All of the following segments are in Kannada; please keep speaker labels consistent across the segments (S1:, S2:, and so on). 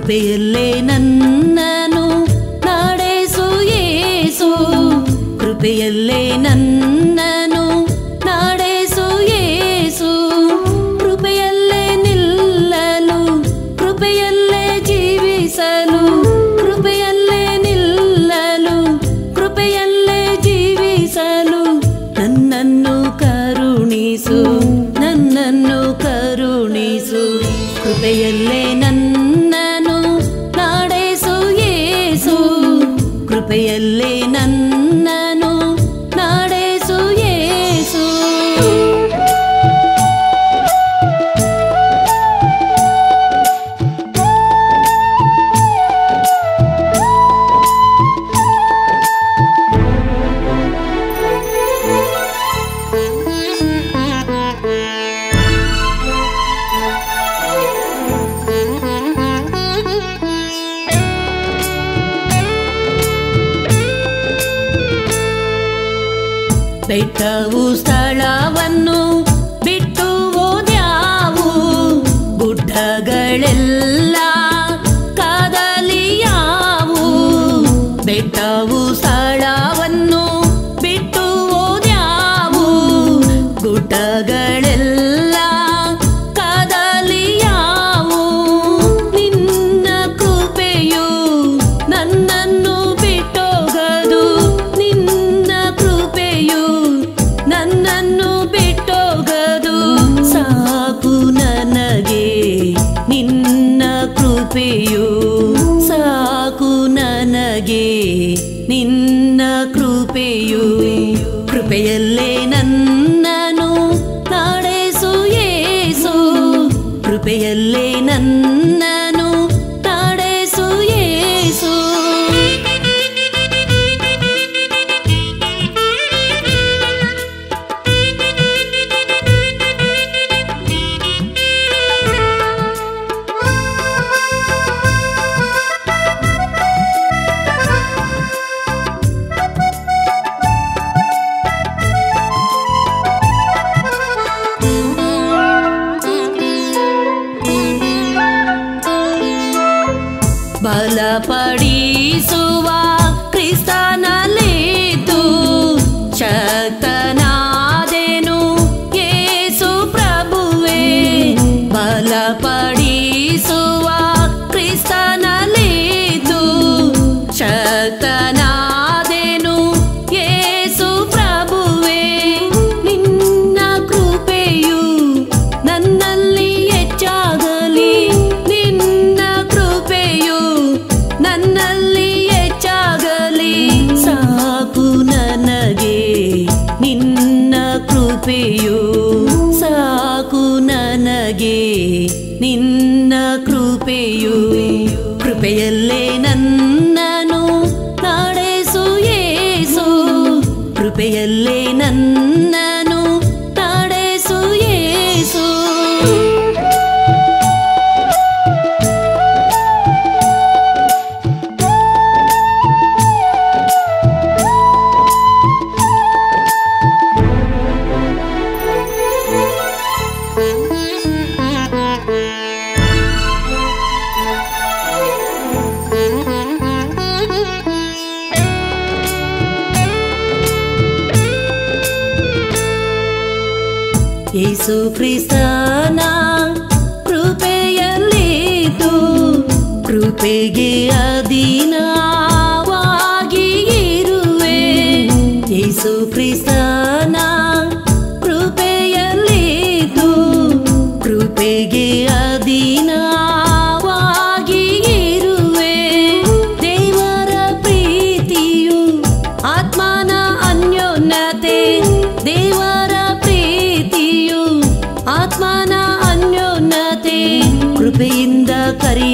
S1: ಕೃಪೆಯಲ್ಲೇ ನನ್ನನು ನಡೆಸು ಏಸು. ಕೃಪೆಯಲ್ಲೇ ನನ್ನ aceita os ಕೃಪೆಯು ಸಾಕು ನನಗೆ. ನಿನ್ನ ಕೃಪೆಯು ಕೃಪೆಯಲ್ಲೇ ನನ್ನನು ನಡೆಸು ಏಸು ಕೃಪೆಯಲ್ಲೇ ನನ್ನ पडी सुवा ಕೃಪೆಯಲ್ಲೇ ನನ್ನ ಏಸು ಕ್ರಿಸ್ತನ ಕೃಪೆಯಲ್ಲಿತು ಕೃಪೆಗೆ ಅಧೀನವಾಗಿ ಇರುವೆ. ಏಸು ಕ್ರಿಸ್ತ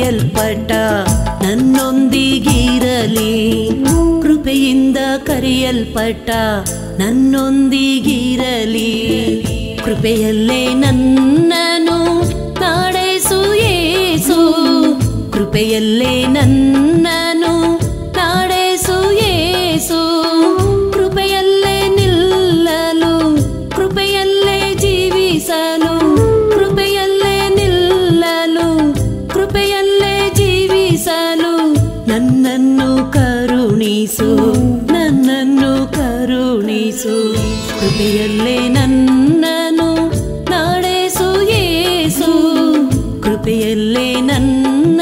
S1: ಕರೆಯಲ್ಪಟ್ಟ ನನ್ನೊಂದಿಗಿರಲಿ ಕೃಪೆಯಿಂದ ಕರೆಯಲ್ಪಟ್ಟ ನನ್ನೊಂದಿಗಿರಲಿ ಕೃಪೆಯಲ್ಲೇ ನನ್ನನು ನಡೆಸು ಏಸು ಕೃಪೆಯಲ್ಲೇ ನನ್ನ ಕರುಣಿಸು ನನ್ನನ್ನು ಕರುಣಿಸು. ಕೃಪೆಯಲ್ಲೇ ನನ್ನನು ನಾಳೆ ಯೇಸು ಕೃಪೆಯಲ್ಲೇ ನನ್ನ